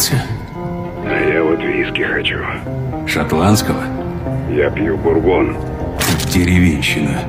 объелся. А я вот виски хочу. Шотландского? Я пью бурбон. Деревенщина.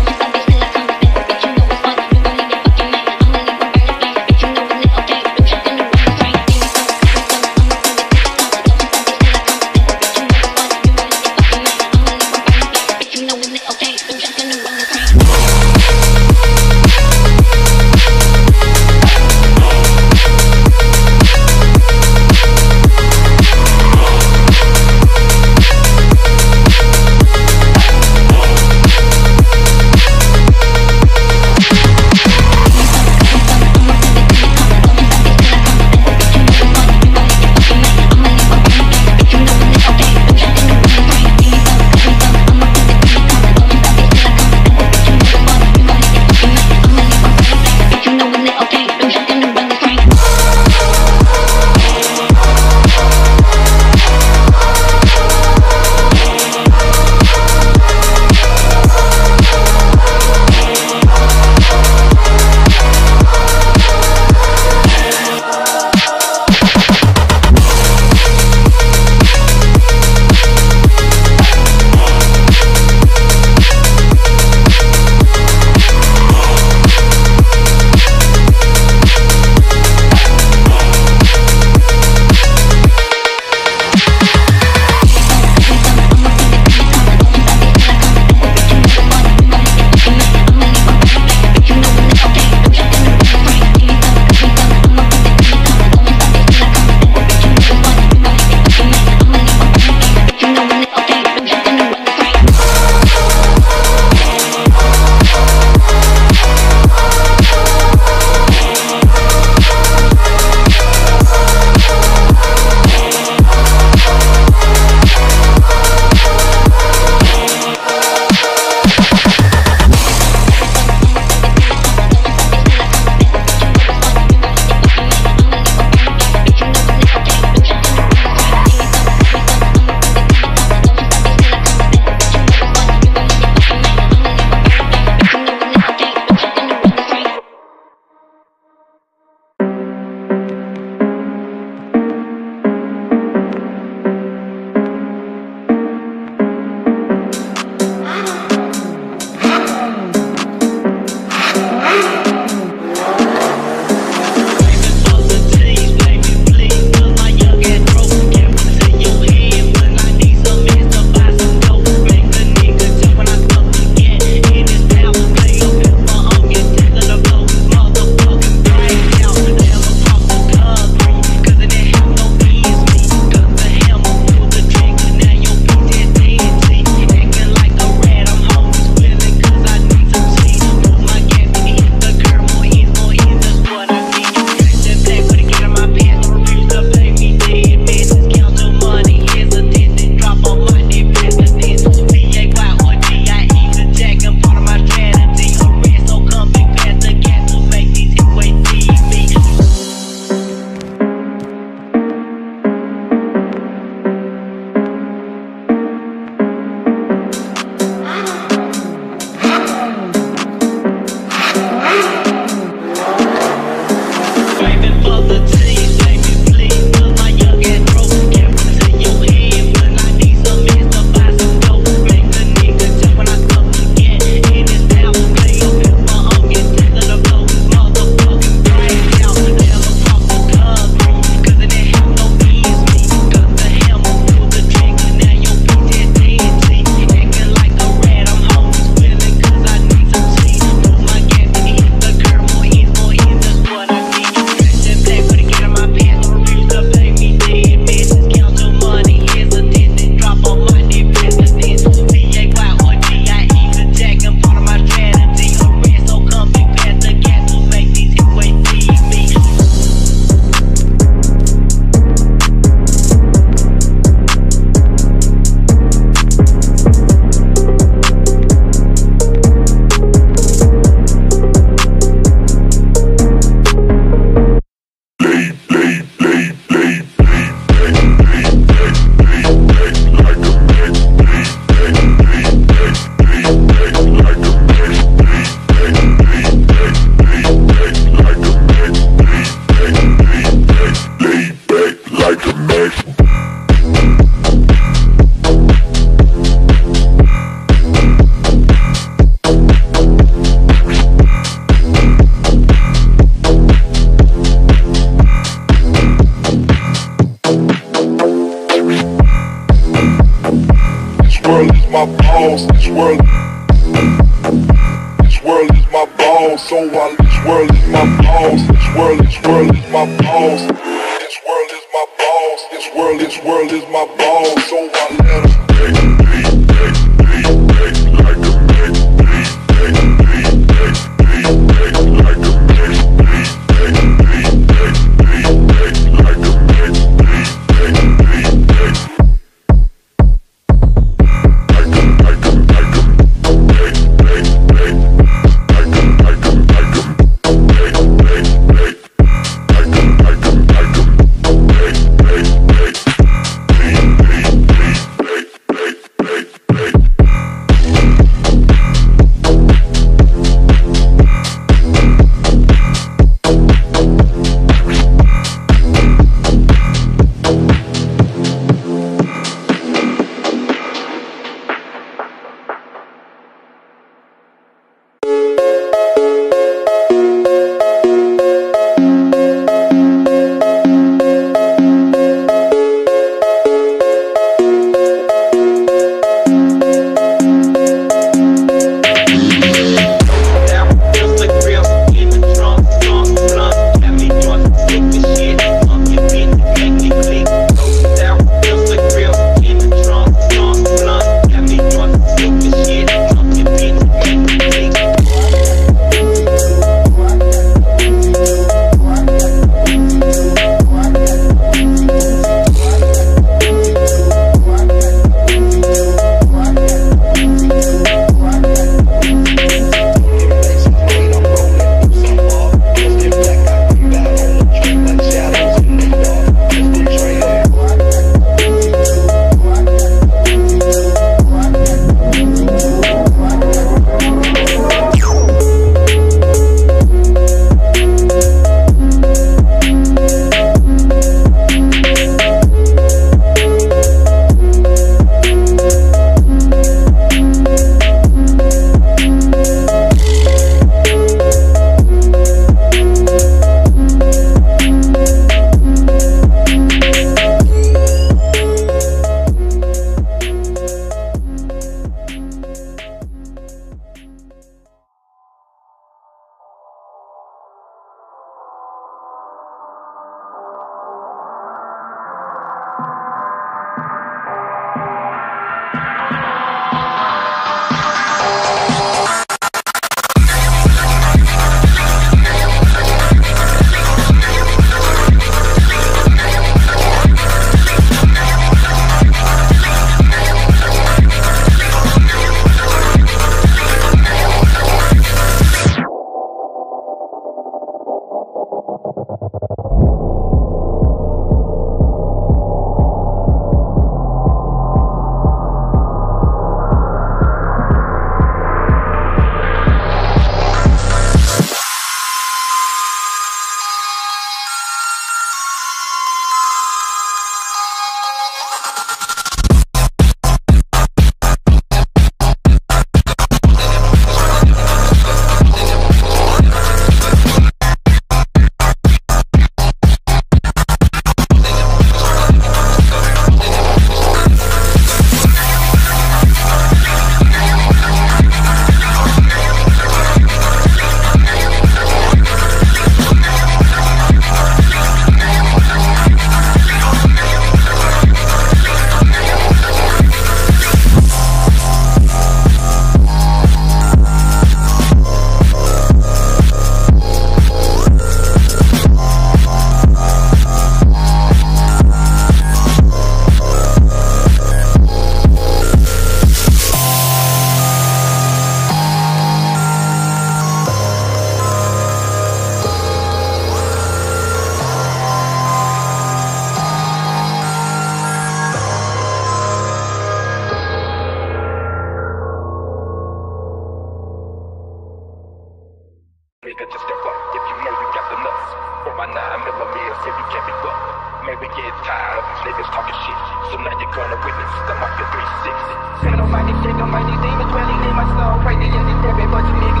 think I'm mighty demons, dwelling in my soul. Crazy in this heaven, but you niggas.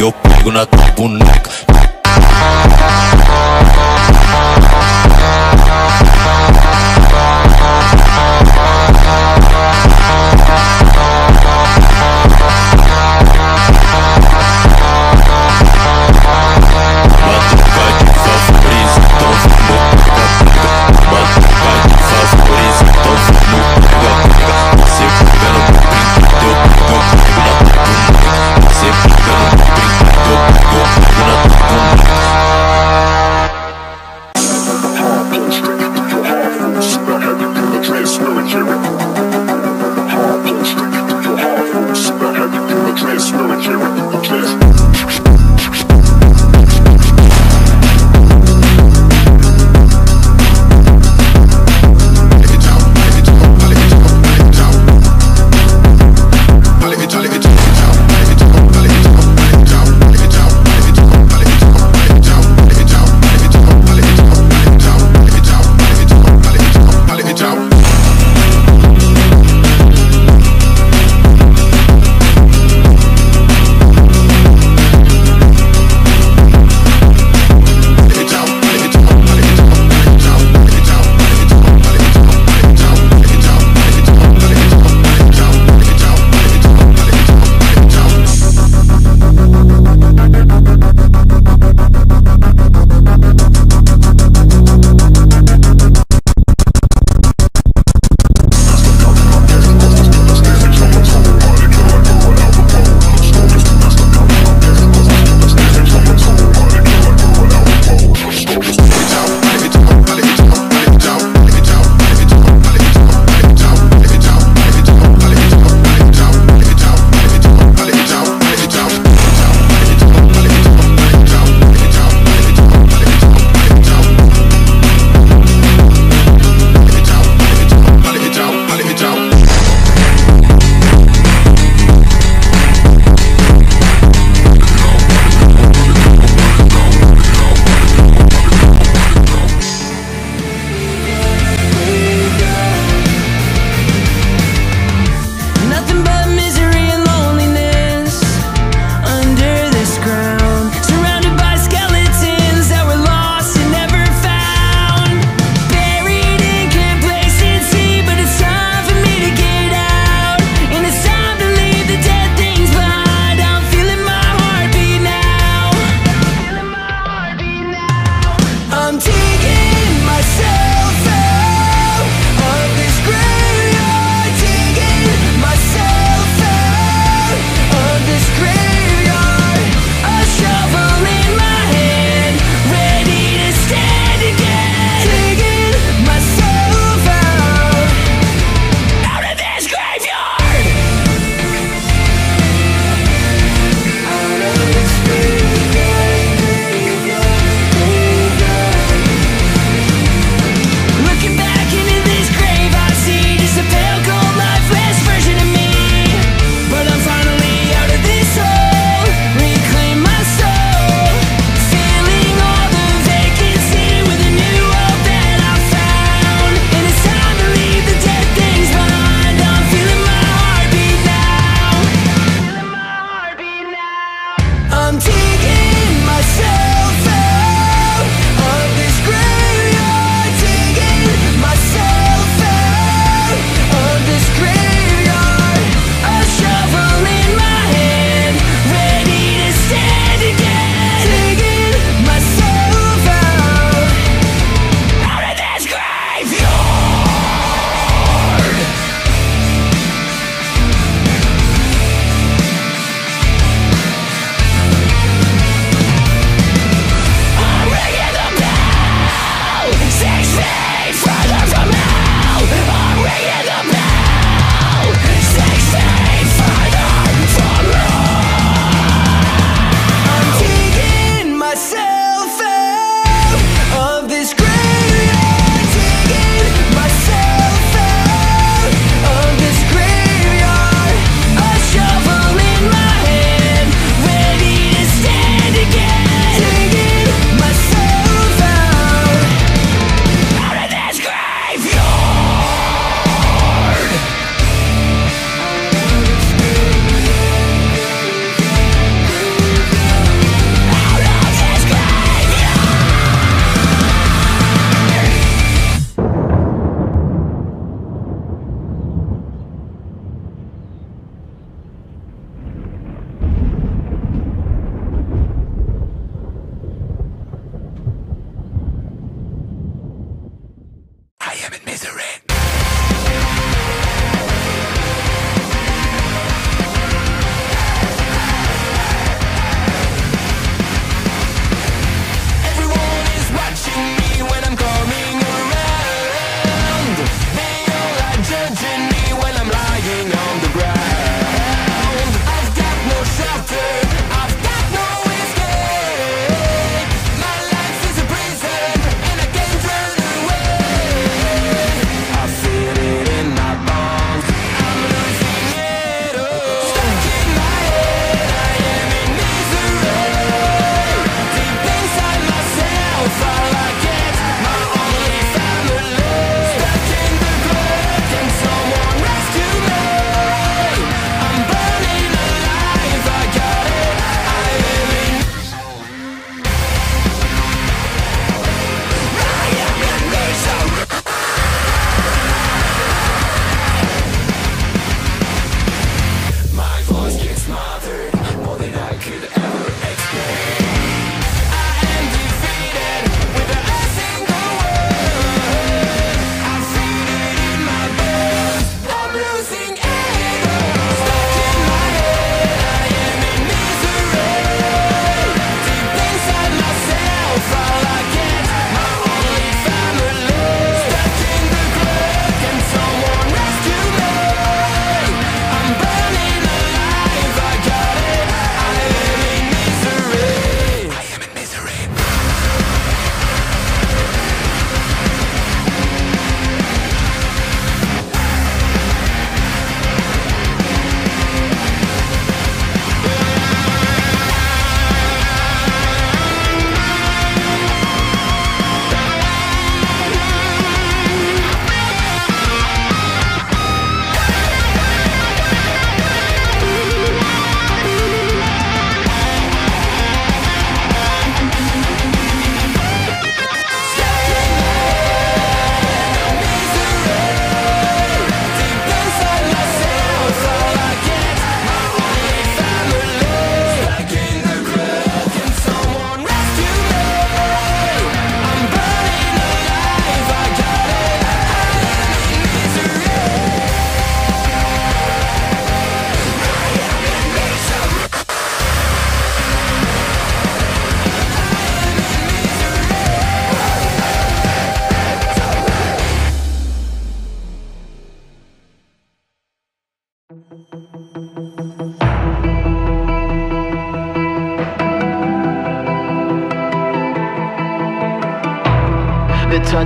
eu pego na tua boneca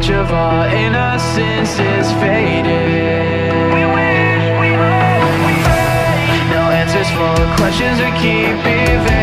much of our innocence is faded. We wish, we hope, we pray. No answers for questions we keep evading.